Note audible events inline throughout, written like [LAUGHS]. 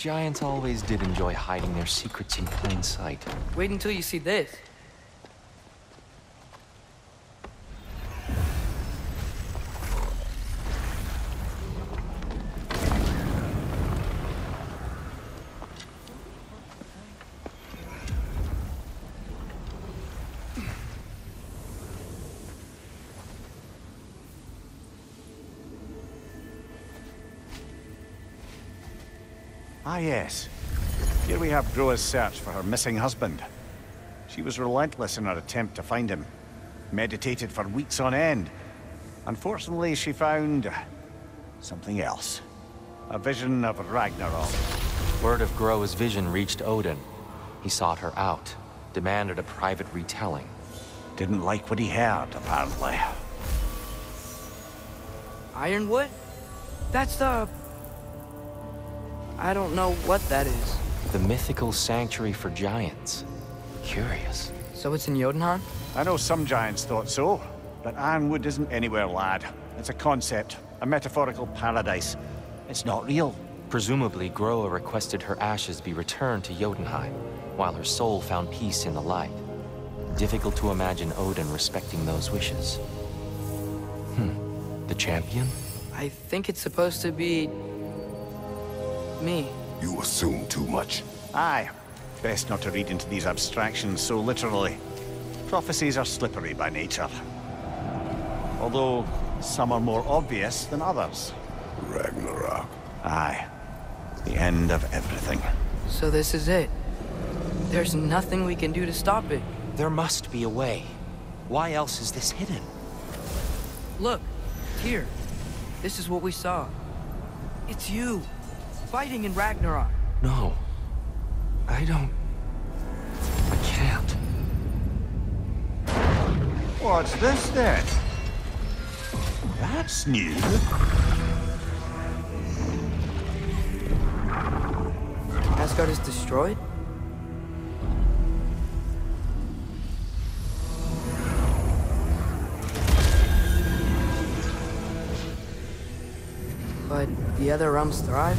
giants always did enjoy hiding their secrets in plain sight. Wait until you see this. Ah, yes. Here we have Groa's search for her missing husband. She was relentless in her attempt to find him. Meditated for weeks on end. Unfortunately, she found... something else. A vision of Ragnarok. Word of Groa's vision reached Odin. He sought her out, demanded a private retelling. Didn't like what he heard, apparently. Ironwood? That's the... I don't know what that is. The mythical sanctuary for giants. Curious. So it's in Jotunheim? I know some giants thought so, but Ironwood isn't anywhere, lad. It's a concept, a metaphorical paradise. It's not real. Presumably, Groa requested her ashes be returned to Jotunheim, while her soul found peace in the light. Difficult to imagine Odin respecting those wishes. Hmm. The champion? I think it's supposed to be... me. You assume too much. Aye. Best not to read into these abstractions so literally. Prophecies are slippery by nature. Although, some are more obvious than others. Ragnarok. Aye. The end of everything. So this is it. There's nothing we can do to stop it. There must be a way. Why else is this hidden? Look, here. This is what we saw. It's you, fighting in Ragnarok. No. I don't... I can't. What's this then? That's new. Asgard is destroyed? But the other realms thrive?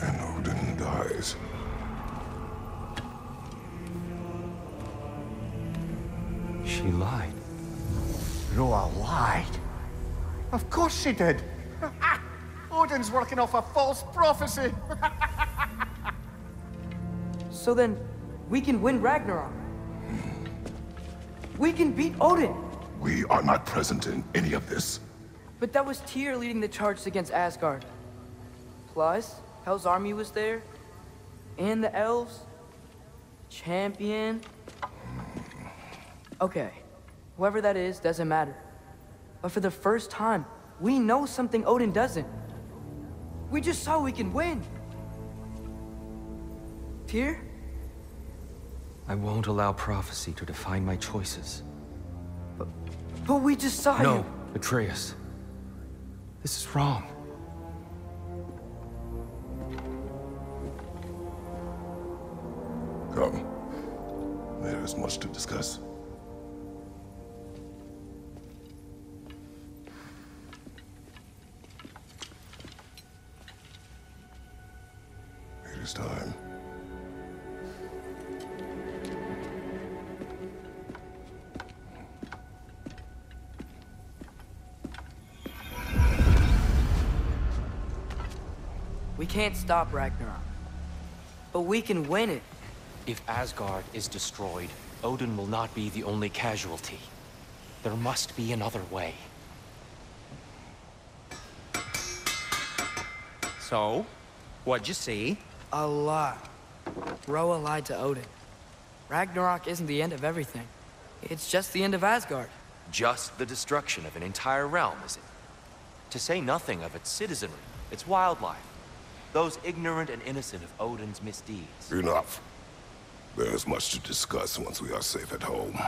And Odin dies. She lied. Groa lied. Of course she did. [LAUGHS] Odin's working off a false prophecy. [LAUGHS] So then, we can win Ragnarok. We can beat Odin. We are not present in any of this. But that was Tyr leading the charge against Asgard. Plus, Hell's army was there. And the elves. Champion. Okay. Whoever that is, doesn't matter. But for the first time, we know something Odin doesn't. We just saw we can win. Tyr? I won't allow prophecy to define my choices. But we just saw No. Atreus. This is wrong. Come. There is much to discuss. It is time. We can't stop Ragnarok. But we can win it. If Asgard is destroyed, Odin will not be the only casualty. There must be another way. So, what'd you see? A lot. Groa lied to Odin. Ragnarok isn't the end of everything. It's just the end of Asgard. Just the destruction of an entire realm, is it? To say nothing of its citizenry, its wildlife, those ignorant and innocent of Odin's misdeeds. Enough. There is much to discuss once we are safe at home.